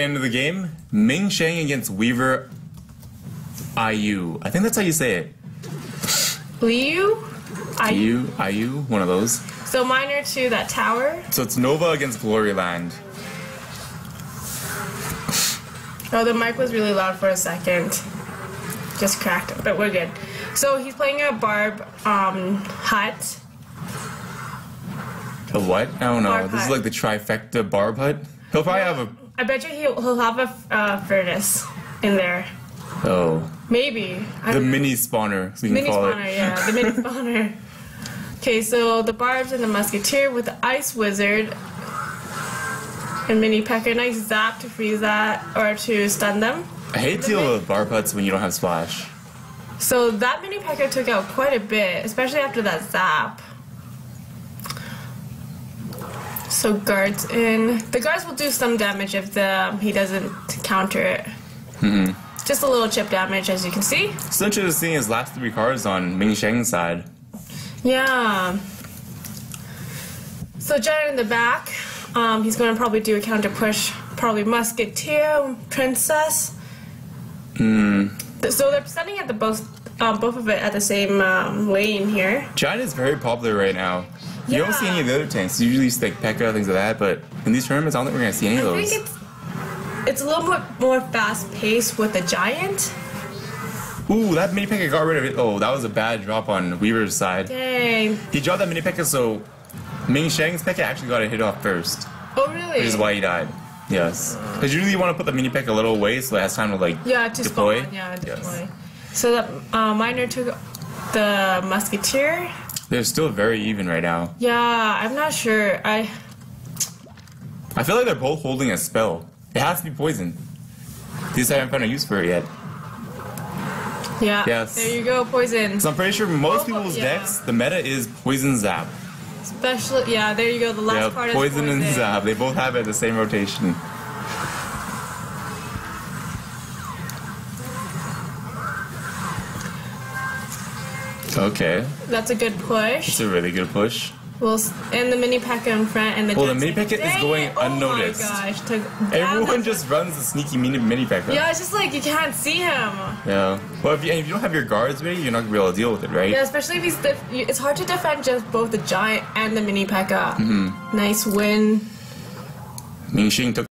End of the game, Ming Shang against Weaver IU. I think that's how you say it. Liu? IU, IU, one of those. so minor to that tower. So it's Nova against Gloryland. Oh, the mic was really loud for a second. Just cracked it, but we're good. So he's playing a Barb um, Hut. A what? I don't know. Barb this is like the trifecta barb hut. He'll probably have a. I bet you he'll, he'll have a uh, furnace in there. Oh. Maybe. I The know. mini spawner, we can Mini call spawner, it. yeah, the mini spawner. Okay, so the barbs and the musketeer with the ice wizard and mini P.E.K.K.A. Nice zap to freeze that or to stun them. I hate dealing with barb huts when you don't have splash. So that mini P.E.K.K.A took out quite a bit, especially after that zap. So guards in. The guards will do some damage if the he doesn't counter it. Just a little chip damage, as you can see. So interesting seeing his last three cards on Ming Sheng's side. Yeah. So Giant in the back, um, he's going to probably do a counter push, probably Musketeer, Princess. Hmm. So they're sending at the both, um, both of it at the same um, lane here. Giant is very popular right now. You don't see any of the other tanks. Usually it's like P.E.K.K.A, things like that, but in these tournaments, I don't think we're gonna see any of I those. think it's it's a little bit more fast paced with the Giant. Ooh, that mini P.E.K.K.A got rid of it. Oh, that was a bad drop on Weaver's side. Dang. He dropped that mini P.E.K.K.A, so Ming Shang's P.E.K.K.A actually got a hit off first, Oh really? which is why he died. Yes, because usually you want to put the mini P.E.K.K.A a little away so it has time to like yeah, to deploy. spawn. Yeah, Yes. deploy. So the uh, Miner took the Musketeer. They're still very even right now. Yeah, I'm not sure. I I feel like they're both holding a spell. It has to be poison. They just haven't found a use for it yet. yeah. Yes. There you go, poison. So I'm pretty sure most Oh, people's yeah. decks, the meta is poison zap. Especially, Yeah, there you go. The last Yeah, part poison, is and poison. zap. They both have it the same rotation. Okay, That's a good push. it's a really good push. We'll and the mini P.E.K.K.A in front and the. Well, the mini P.E.K.K.A is going it. unnoticed. Oh my gosh! Took, Everyone just runs the sneaky mini mini P.E.K.K.A. Yeah, it's just like you can't see him. Yeah. Well, if you, if you don't have your guards ready, you're not gonna be able to deal with it, right? Yeah, especially if he's. It's hard to defend just both the giant and the mini P.E.K.K.A. Mm-hmm. Nice win. Ming Xing took